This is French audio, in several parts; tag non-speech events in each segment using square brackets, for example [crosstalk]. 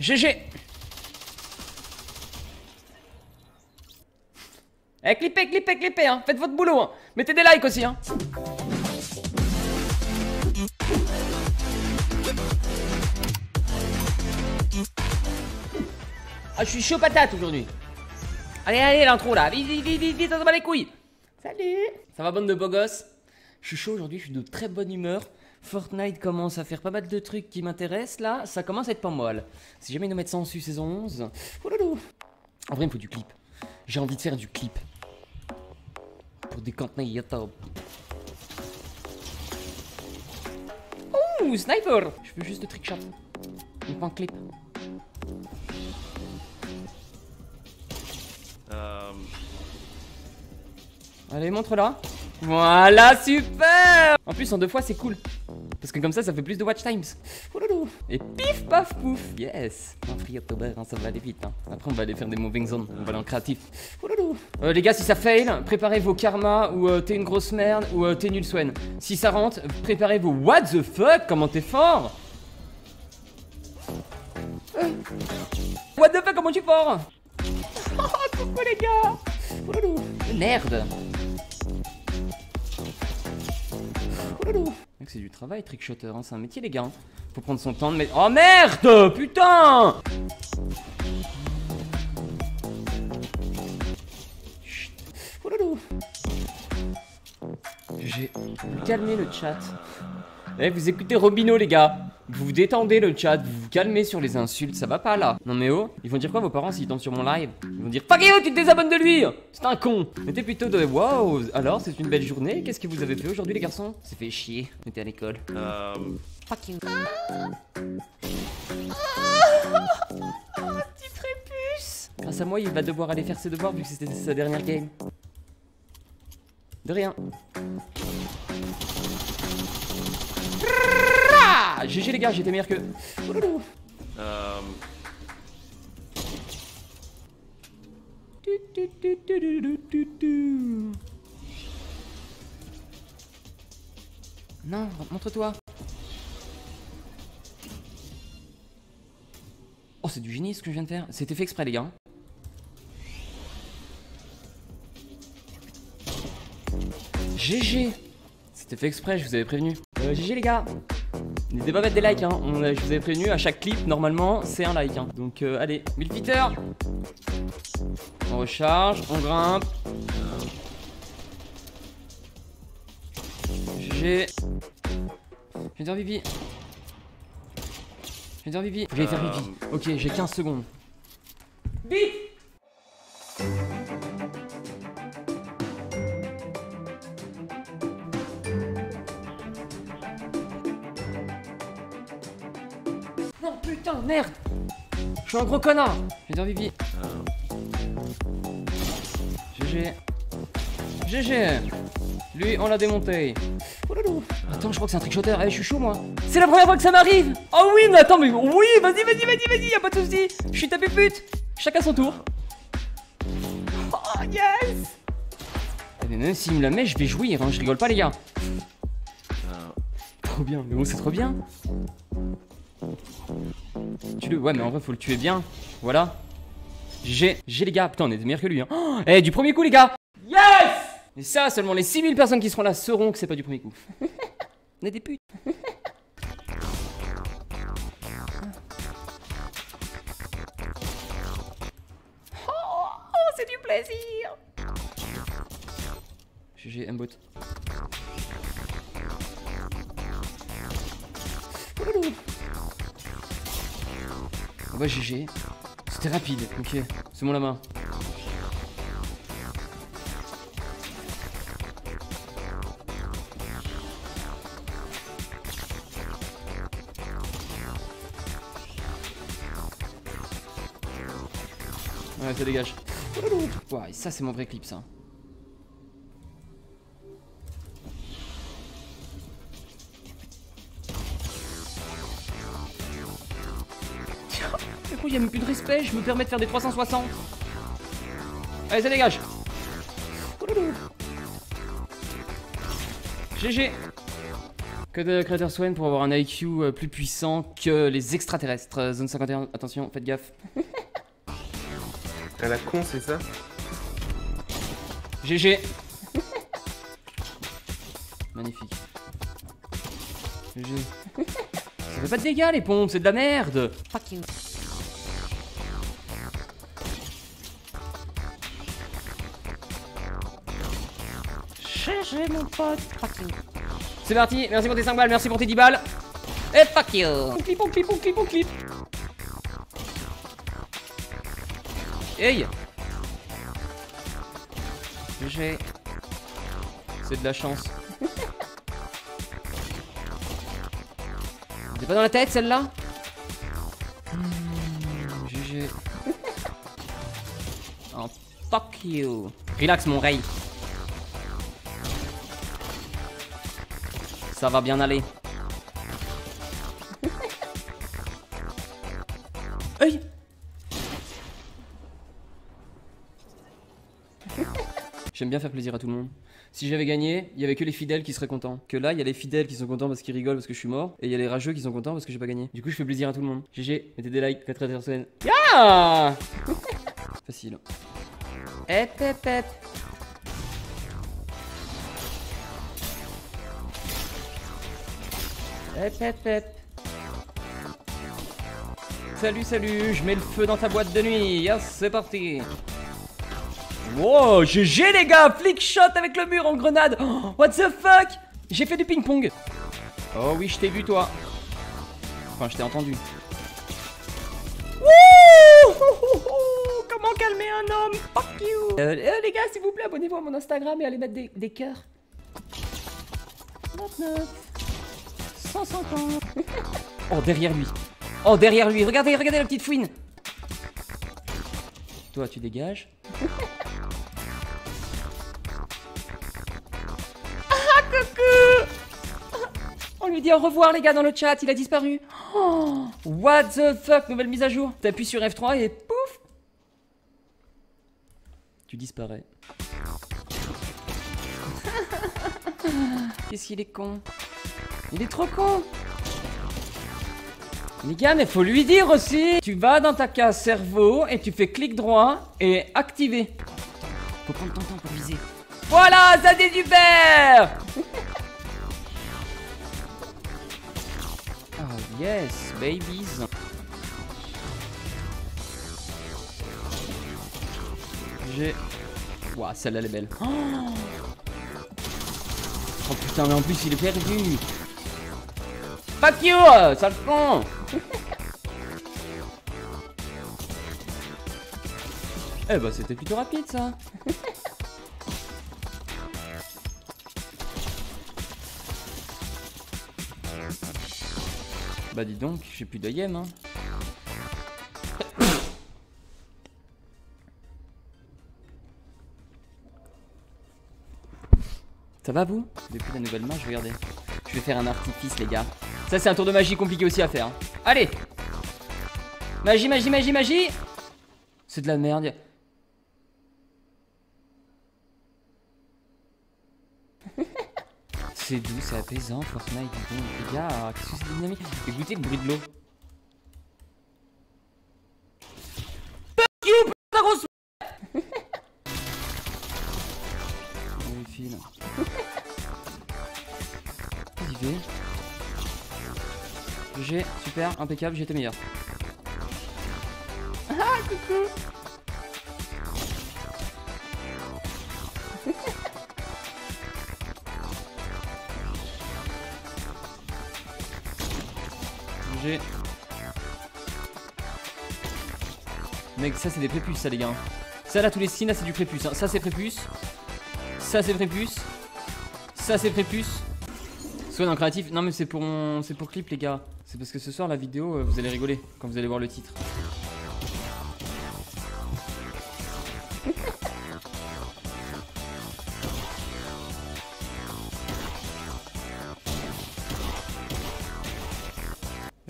GG Eh, clippez, clippez, clippez, hein. Faites votre boulot, hein. Mettez des likes aussi, hein. Ah, je suis chaud patate aujourd'hui. Allez, allez, l'intro là. Vite, vite, vite, vite, on se bat les couilles. Salut. Ça va, bande de beaux gosses? Je suis chaud aujourd'hui, je suis de très bonne humeur. Fortnite commence à faire pas mal de trucs qui m'intéressent là. Ça commence à être pas mal. Si jamais ils nous mettent ça en su saison 11. Ouloulou. En vrai, il me faut du clip. J'ai envie de faire du clip. Pour des contenus YouTube. Ouh, sniper Je veux juste de trick shot. Il me prend clip. Allez, montre-la. Voilà, super En plus, en deux fois, c'est cool. Parce que comme ça, ça fait plus de watch times. Et pif, paf, pouf. Yes. Un free October, hein, ça va aller vite. hein. Après, on va aller faire des moving zones. On va aller en créatif. Euh, les gars, si ça fail, préparez vos karmas ou euh, t'es une grosse merde ou euh, t'es nul Swen. Si ça rentre, préparez vos what the fuck, comment t'es fort Euh. What the fuck, comment tu es fort [laughs] Oh, coucou les gars. Merde c'est du travail, trickshotter, hein. c'est un métier, les gars. hein. Faut prendre son temps de mettre. Oh merde Putain Chut. J'ai calmé le chat. Eh, vous écoutez Robino, les gars. Vous vous détendez le chat, vous vous calmez sur les insultes, ça va pas là. Non mais oh, ils vont dire quoi vos parents s'ils tombent sur mon live? Ils vont dire Fuck you, tu te désabonnes de lui C'est un con Mettez plutôt de Wow, alors c'est une belle journée, qu'est-ce que vous avez fait aujourd'hui les garçons? C'est fait chier, on était à l'école. Fuck you. [laughs] petit prépuce Grâce à moi, il va devoir aller faire ses devoirs vu que c'était sa dernière game. De rien. GG les gars, j'étais meilleur que. Ouloulou. Non, montre-toi. Oh, c'est du génie ce que je viens de faire. C'était fait exprès, les gars. GG. C'était fait exprès, je vous avais prévenu. Euh, GG les gars. N'hésitez pas à mettre des likes, hein. On je vous avais prévenu, à chaque clip, normalement, c'est un like. Hein. Donc, euh, allez, 1000 Peter. On recharge, on grimpe. GG. Je vais dire pipi. Je vais dire pipi. Que j'aille faire pipi. Ok, j'ai 15 secondes. Vite merde Je suis un gros connard Je vais dire pipi. GG. GG Lui, on l'a démonté. Ouloulou. Attends, je crois que c'est un trickshotter. Eh, je suis chaud, moi. C'est la première fois que ça m'arrive Oh oui, mais attends, mais oui, vas-y, vas-y, vas-y, vas-y, y'a pas de soucis. Je suis tapé pute. Chacun son tour. Oh, yes Eh, Mais même s'il me la met, je vais jouir, hein. je rigole pas, les gars. Trop bien, mais bon, c'est trop bien. Tu le. Ouais, mais en vrai, faut le tuer bien. Voilà. J'ai. J'ai les gars. Putain, on est meilleurs que lui. Hein. Oh, [gasps] eh, du premier coup, les gars. Yes Et ça, seulement les 6000 personnes qui seront là sauront que c'est pas du premier coup. on est des putes. oh, c'est du plaisir. GG, M-bot. Ah bah GG. C'était rapide, ok. C'est mon la main. Ouais, ça dégage. Ouais, ça c'est mon vrai clip ça. Du coup, il y a même plus de respect, je me permets de faire des 360. Allez, ça dégage. GG. Que de Creator Swain pour avoir un IQ euh, plus puissant que les extraterrestres. Euh, Zone 51, attention, faites gaffe. À la con, c'est ça? GG. Magnifique. GG. Ça fait pas de dégâts les pompes, c'est de la merde. Fuck you. GG mon pote. C'est parti, merci pour tes 5 balles, merci pour tes 10 balles. Et fuck you. On clip, on clip, on clip, on clip. Hey GG. C'est de la chance. [laughs] T'es pas dans la tête celle-là? Hmm, GG. [laughs] Oh, fuck you. Relax mon Ray. Ça va bien aller. [laughs] Hey J'aime bien faire plaisir à tout le monde. Si j'avais gagné, il y avait que les fidèles qui seraient contents. Que là, il y a les fidèles qui sont contents parce qu'ils rigolent parce que je suis mort. Et il y a les rageux qui sont contents parce que j'ai pas gagné. Du coup, je fais plaisir à tout le monde. GG, mettez des likes, 4 personnes. [laughs] Yeah Facile. Hep hep Salut, salut, je mets le feu dans ta boîte de nuit. Yes, c'est parti. Wow, GG les gars, flick shot avec le mur en grenade. Oh, what the fuck? J'ai fait du ping-pong. Oh oui, je t'ai vu toi. Enfin, je t'ai entendu. Wouh [laughs] Comment calmer un homme? Fuck you euh, euh, Les gars, s'il vous plaît, abonnez-vous à mon Instagram et allez mettre des, des cœurs. 29 150 Oh, derrière lui. Oh, derrière lui. Regardez, regardez la petite fouine. Toi, tu dégages. ah, coucou On lui dit au revoir, les gars, dans le chat. Il a disparu. Oh, what the fuck Nouvelle mise à jour. T'appuies sur F3 et pouf Tu disparais. [laughs] Qu'est-ce qu'il est con Il est trop con les gars, mais faut lui dire aussi Tu vas dans ta case cerveau et tu fais clic droit et activer. Faut prendre ton temps pour viser. Voilà, Zadé du vert Oh [laughs] yes, babies. J'ai... Ouah, celle-là, elle est belle. Oh, oh putain, mais en plus, il est perdu. Fuck you, sale con [laughs] Eh bah c'était plutôt rapide ça [laughs] Bah dis donc, j'ai plus de yem hein [coughs] Ça va vous? Depuis la nouvelle je regardez. Je vais faire un artifice les gars. Ça c'est un tour de magie compliqué aussi à faire. Allez Magie, magie, magie, magie C'est de la merde. [laughs] c'est doux, c'est apaisant, Fortnite. Bon, les gars, qu'est-ce que c'est dynamique? Écoutez le bruit de l'eau. You, [laughs] [laughs] J'ai super, impeccable, j'étais meilleur. Ah, coucou. Mec, ça c'est des prépuces ça les gars. Ça là tous les signes là c'est du prépuce. Hein. Ça c'est prépuce. Ça c'est prépuce. Ça c'est prépuce. Soit dans créatif. Non mais c'est pour c'est pour clip les gars. Parce que ce soir la vidéo euh, vous allez rigoler quand vous allez voir le titre. [laughs]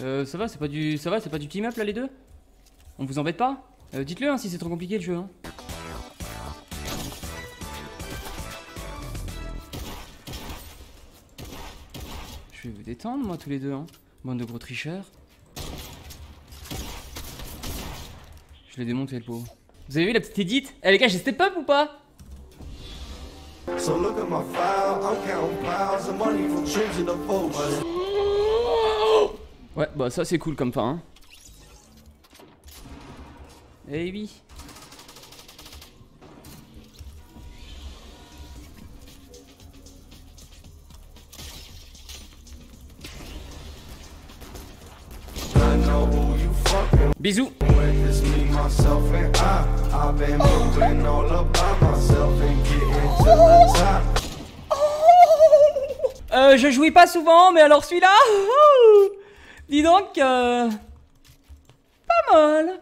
Euh, ça va, c'est pas du, ça va, c'est pas du team up là les deux? On vous embête pas? Euh, Dites-le hein, si c'est trop compliqué le jeu. Hein. Je vais vous détendre, moi, tous les deux, hein. Bande de gros tricheurs. Je l'ai démonté, le pauvre. Vous avez vu la petite édite Eh les gars, j'ai step up ou pas? Ouais, bah ça c'est cool comme fin. Hein. Eh oui. Top. Euh, je jouis pas souvent, mais alors celui-là, [laughs] dis donc, euh, pas mal.